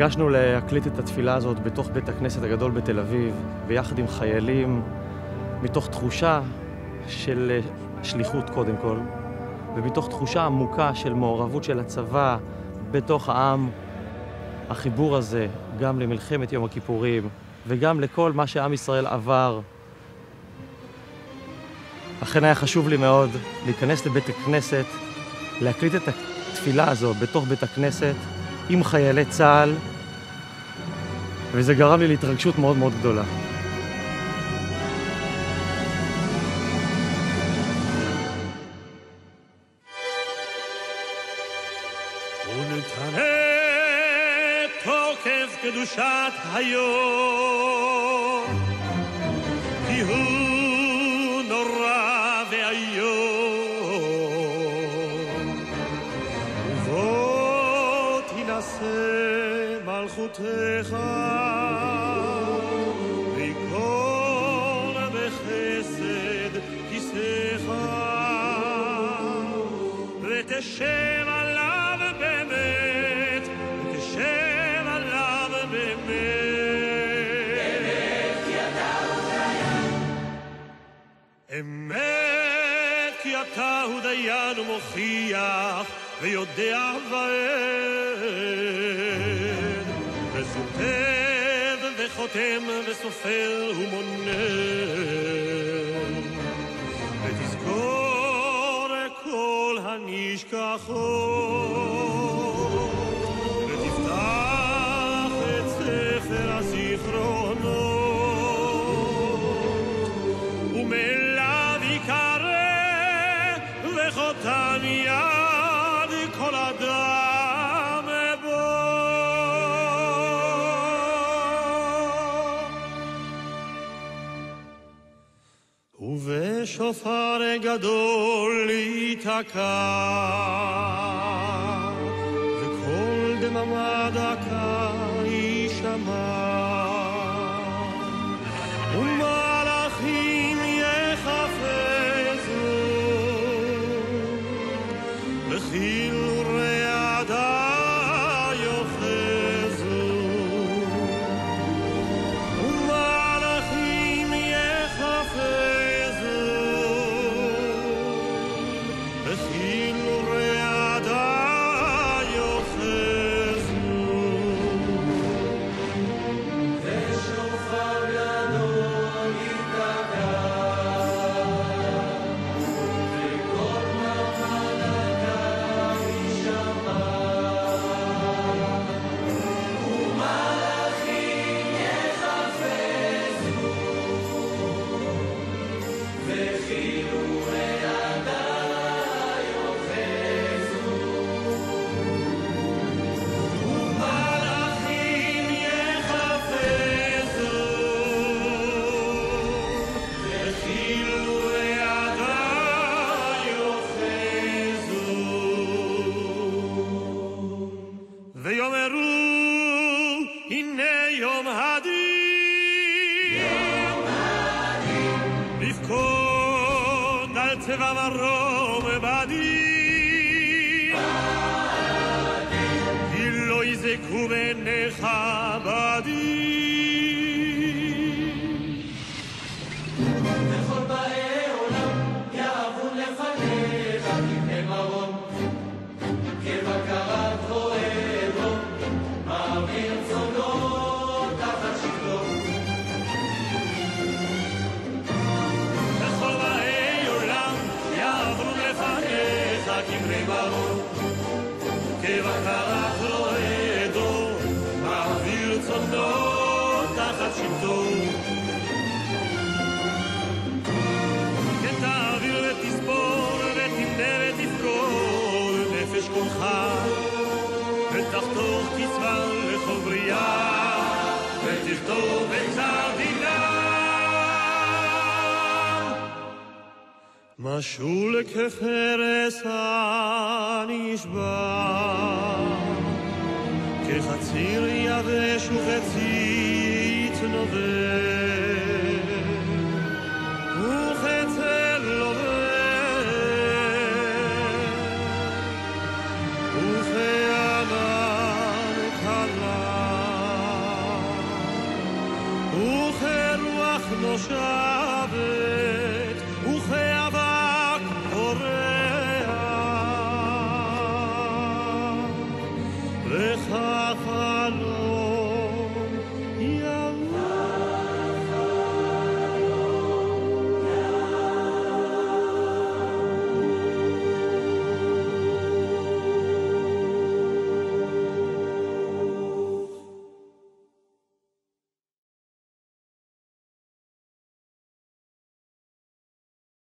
ניגשנו להקליט את התפילה הזאת בתוך בית הכנסת הגדול בתל אביב, ביחד עם חיילים, מתוך תחושה של שליחות קודם כל, ומתוך תחושה עמוקה של מעורבות של הצבא בתוך העם. החיבור הזה גם למלחמת יום הכיפורים וגם לכל מה שעם ישראל עבר. אכן היה חשוב לי מאוד להיכנס לבית הכנסת, להקליט את התפילה הזו בתוך בית הכנסת עם חיילי צה"ל, וזה גרם לי להתרגשות מאוד מאוד גדולה. קדושת היום, כי הוא מלכותך, ויכון בחסד כיסאך, ותשב עליו באמת, ותשב עליו אמת כי אתה הוא דיין ומוכיח ויודע ואין וסוטב וחותם וסופר ומונה. ותזכור כל הנשכחות ותפתח את ספר הזיכרונות ומאליו יקרא וחותם יד כל אדם בו. ובשופר גדול ייתקע וכל דממה דקה יישמע ומלאכים יחפזו וכאילו des îles לפקוד על צבע מרום בדין כי לא יזכו בעיניך בדין. ברור. כבקרת רועה דור, מעביר צונו תחת שבטו. כן תעביר ותספור ותמנה ותפקור נפש כולך ותחתוך קצבה לכל בריאה Oh,